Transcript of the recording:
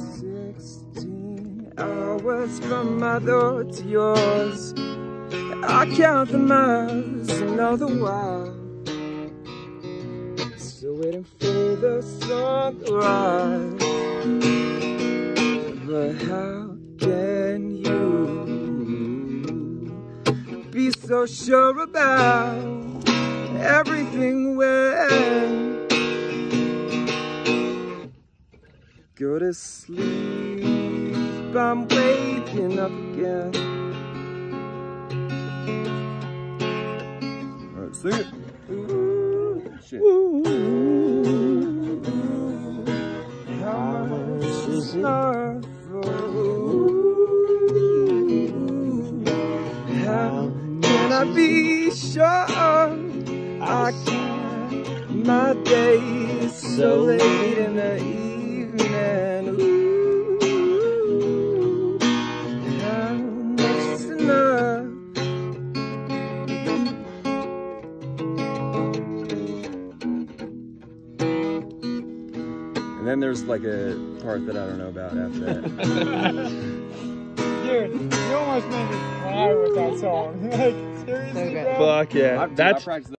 16 hours from my door to yours. I count the miles and all the while. Still waiting for the sunrise. But how can you be so sure about? Go to sleep? I'm waking up again. Alright, sing it. Ooh, shit. Ooh, how much is enough Ooh, How can I be sure I can't? My day is so late in And then there's like a part that I don't know about after that. Dude, you almost made me cry with that song. like, seriously, Okay. bro? Fuck yeah. I've, That's I practiced